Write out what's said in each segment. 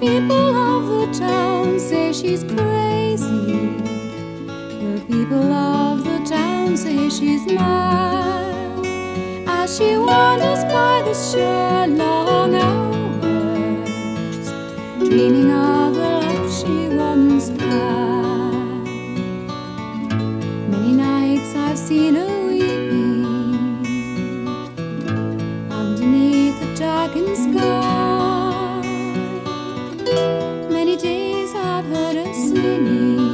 People of the town say she's crazy. The people of the town say she's mad. As she wanders by the shore long hours, dreaming of the love she once had. Many nights I've seen her. 是你。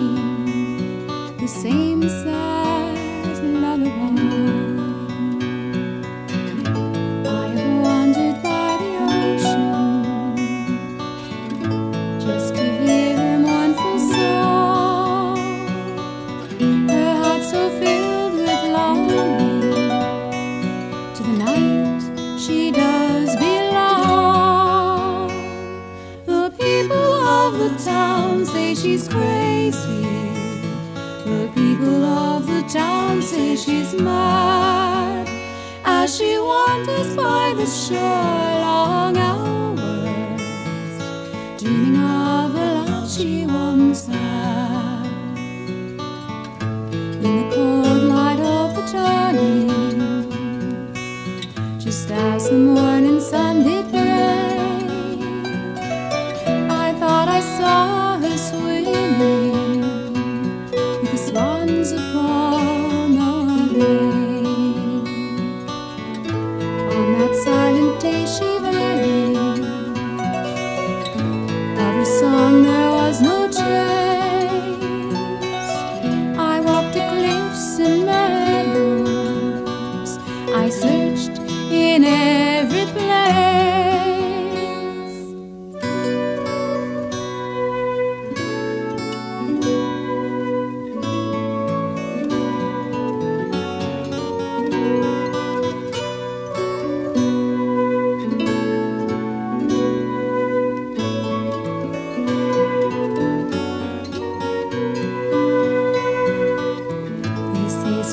She's crazy. The people of the town say she's mad as she wanders by the shore long hours, dreaming of the love she once had. In the cold light of the turning, just as the morning sun song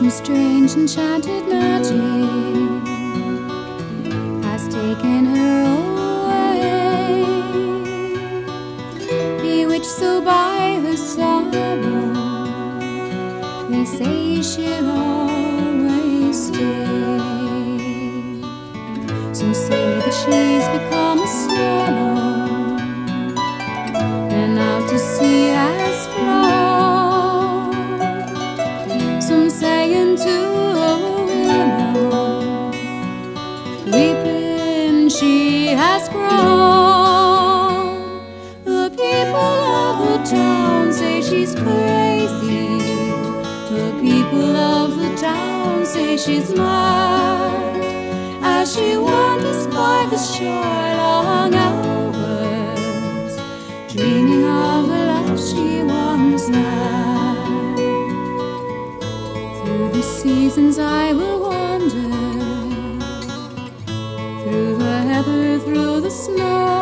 strange enchanted magic has taken her away. Bewitched so by her sorrow, they say she'll always stay. Some say that she's become she's crazy. The people of the town say she's mad as she wanders by the shore long hours, dreaming of the love she once had. Through the seasons I will wander, through the heather, through the snow.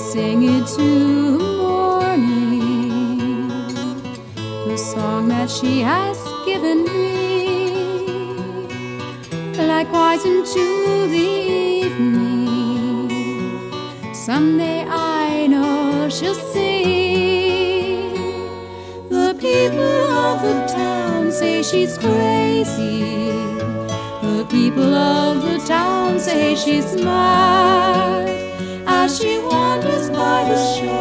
Sing it to morning, the song that she has given me. Likewise into the evening, someday I know she'll see. The people of the town say she's crazy. The people of the town say she's mad she wanders by the shore.